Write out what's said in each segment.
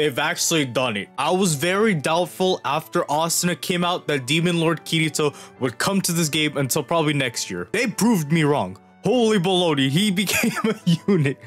they've actually done it. I was very doubtful after Asuna came out that Demon Lord Kirito would come to this game until probably next year. They proved me wrong. Holy baloney, he became a unit.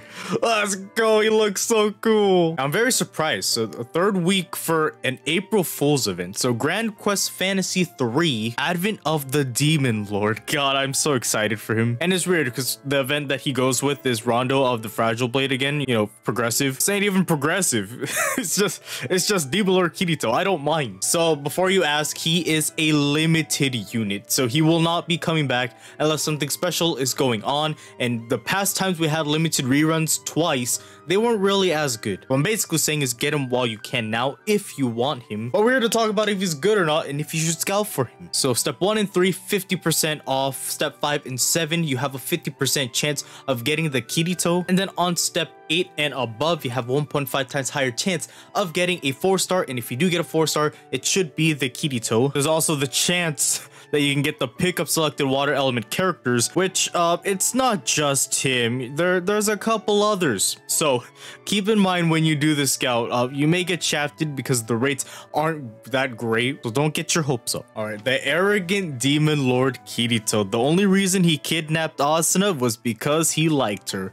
Let's go, he looks so cool. I'm very surprised. So the third week for an April Fool's event. So Grand Quest Fantasy 3, Advent of the Demon Lord. God, I'm so excited for him. And it's weird because the event that he goes with is Rondo of the Fragile Blade again, you know, progressive. It's ain't even progressive. it's just, it's just Demon Lord Kirito. I don't mind. So before you ask, he is a limited unit. So he will not be coming back unless something special is going on. And the past times we had limited reruns twice, they weren't really as good. What I'm basically saying is get him while you can now if you want him. But we're here to talk about if he's good or not and if you should scout for him. So step 1 and 3, 50% off. Step 5 and 7, you have a 50% chance of getting the Kirito. And then on step 8 and above, you have 1.5 times higher chance of getting a 4 star. And if you do get a 4 star, it should be the Kirito. There's also the chance that you can get the pickup selected water element characters, which uh, it's not just him. There, there's a couple others. So keep in mind when you do the scout, uh, you may get shafted because the rates aren't that great. So don't get your hopes up. All right, the arrogant demon lord Kirito. The only reason he kidnapped Asuna was because he liked her.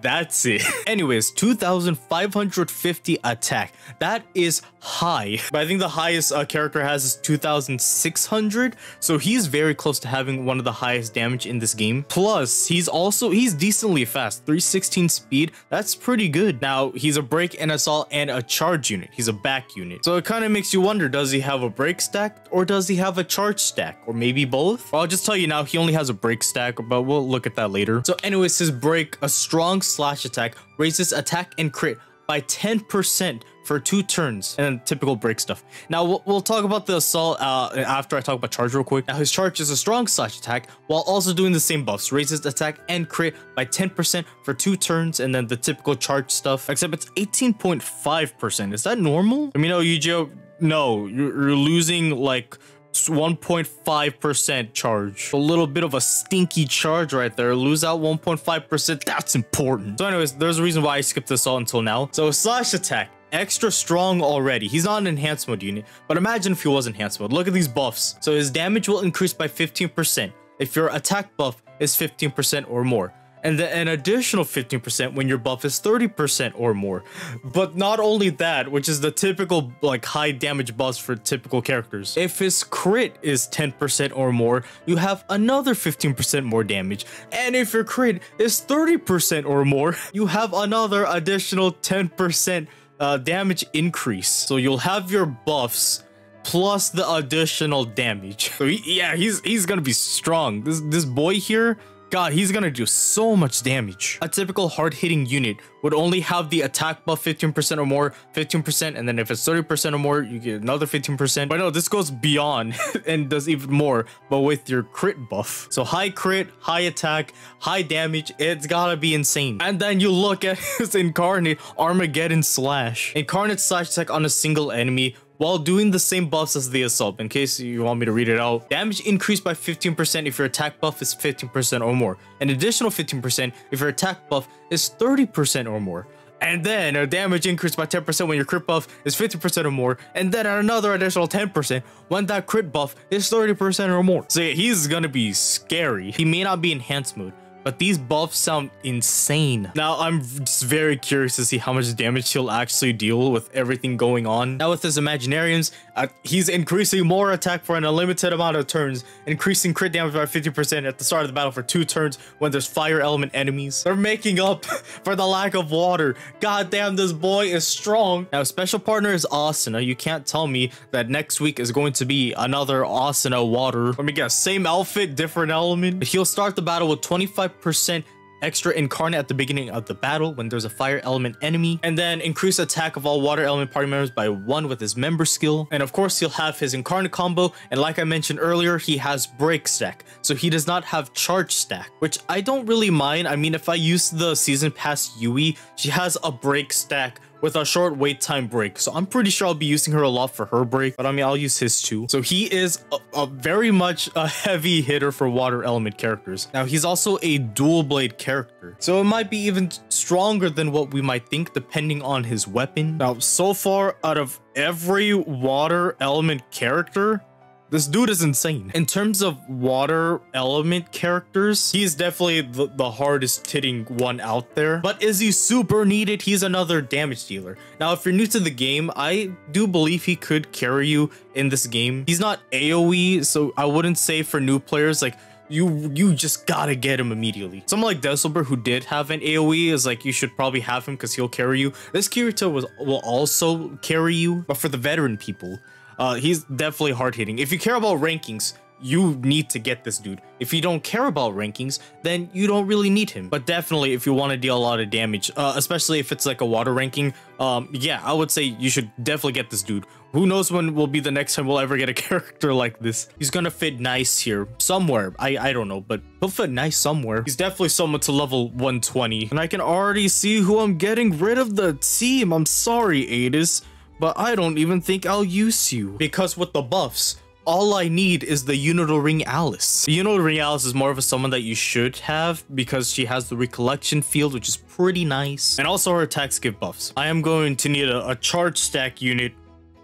That's it. Anyways, 2,550 attack. That is high. But I think the highest a character has is 2,600. So he's very close to having one of the highest damage in this game. Plus, he's also, he's decently fast. 316 speed. That's pretty good. Now, he's a break and assault and a charge unit. He's a back unit. So it kind of makes you wonder, does he have a break stack or does he have a charge stack? Or maybe both? Well, I'll just tell you now, he only has a break stack, but we'll look at that later. So anyways, his break, a strong slash attack, raises attack and crit by 10% for two turns and typical break stuff. Now we'll, we'll talk about the assault uh, after I talk about charge real quick. Now his charge is a strong slash attack while also doing the same buffs, raises attack and crit by 10% for two turns and then the typical charge stuff, except it's 18.5%. Is that normal? I mean, no, Yu-Gi-Oh, no, you're, you're losing like 1.5% charge. A little bit of a stinky charge right there. Lose out 1.5%. That's important. So anyways, there's a reason why I skipped this all until now. So slash attack. Extra strong already. He's not an enhanced mode unit, but imagine if he was enhanced mode. Look at these buffs. So his damage will increase by 15% if your attack buff is 15% or more and then an additional 15% when your buff is 30% or more. But not only that, which is the typical like high damage buffs for typical characters. If his crit is 10% or more, you have another 15% more damage. And if your crit is 30% or more, you have another additional 10% uh, damage increase. So you'll have your buffs plus the additional damage. So he, yeah, he's he's gonna be strong. This this boy here God, he's gonna do so much damage. A typical hard-hitting unit would only have the attack buff 15% or more, 15%, and then if it's 30% or more, you get another 15%. But no, this goes beyond and does even more, but with your crit buff. So high crit, high attack, high damage, it's gotta be insane. And then you look at his Incarnate Armageddon Slash. Incarnate Slash attack on a single enemy while doing the same buffs as the assault. In case you want me to read it out damage increased by 15% if your attack buff is 15% or more. An additional 15% if your attack buff is 30% or more. And then a damage increase by 10% when your crit buff is 50% or more, and then another additional 10% when that crit buff is 30% or more. So yeah, he's gonna be scary. He may not be in enhanced mode, but these buffs sound insane. Now, I'm just very curious to see how much damage he'll actually deal with everything going on. Now, with his Imaginariums, uh, he's increasing more attack for an unlimited amount of turns, increasing crit damage by 50% at the start of the battle for two turns when there's fire element enemies. They're making up for the lack of water. God damn, this boy is strong. Now, special partner is Asuna. You can't tell me that next week is going to be another Asuna water. Let me guess, same outfit, different element. He'll start the battle with 25 percent extra incarnate at the beginning of the battle when there's a fire element enemy, and then increase attack of all water element party members by one with his member skill. And of course, he'll have his incarnate combo, and like I mentioned earlier, he has break stack, so he does not have charge stack, which I don't really mind. I mean, if I use the season pass Yui, she has a break stack with a short wait time break. So I'm pretty sure I'll be using her a lot for her break, but I mean, I'll use his too. So he is a, a very much a heavy hitter for water element characters. Now he's also a dual blade character. So it might be even stronger than what we might think depending on his weapon. Now, so far out of every water element character, this dude is insane. In terms of water element characters, he's definitely the, the, hardest hitting one out there. But is he super needed? He's another damage dealer. Now, if you're new to the game, I do believe he could carry you in this game. He's not AoE, so I wouldn't say for new players, like, you you just gotta get him immediately. Someone like Deusolbert who did have an AoE is like you should probably have him because he'll carry you. This Kirito was will also carry you, but for the veteran people, uh, he's definitely hard hitting. If you care about rankings, you need to get this dude. If you don't care about rankings, then you don't really need him. But definitely if you want to deal a lot of damage, uh, especially if it's like a water ranking, um, yeah, I would say you should definitely get this dude. Who knows when will be the next time we'll ever get a character like this. He's gonna fit nice here, somewhere. I, I don't know, but he'll fit nice somewhere. He's definitely someone to level 120. And I can already see who I'm getting rid of the team. I'm sorry, Eydis but I don't even think I'll use you. Because with the buffs, all I need is the Unital Ring Alice. The Unital Ring Alice is more of a summon that you should have because she has the recollection field, which is pretty nice. And also her attacks give buffs. I am going to need a, a charge stack unit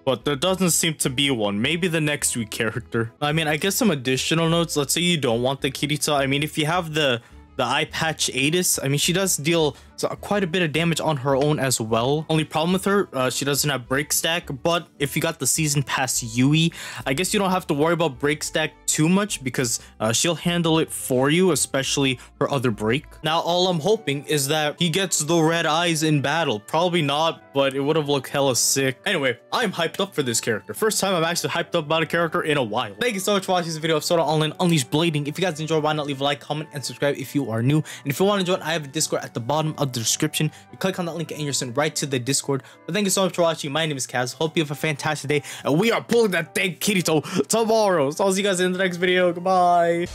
but there doesn't seem to be one. Maybe the next week character. I mean, I guess some additional notes. Let's say you don't want the Kirito. I mean, if you have the the eye patch Eydis, I mean, she does deal quite a bit of damage on her own as well. Only problem with her, uh, she doesn't have break stack, but if you got the season pass Yui, I guess you don't have to worry about break stack too much because uh, she'll handle it for you, especially her other break. Now, all I'm hoping is that he gets the red eyes in battle. Probably not, but it would have looked hella sick. Anyway, I'm hyped up for this character. First time I'm actually hyped up about a character in a while. Thank you so much for watching this video of Sword Art Online Unleashed Blading. If you guys enjoyed, why not leave a like, comment, and subscribe if you are new. And if you want to join, I have a Discord at the bottom of the description. You click on that link and you're sent right to the Discord. But thank you so much for watching. My name is Kaz. Hope you have a fantastic day. And we are pulling that dang Kirito tomorrow. So I'll see you guys in the next video. Goodbye.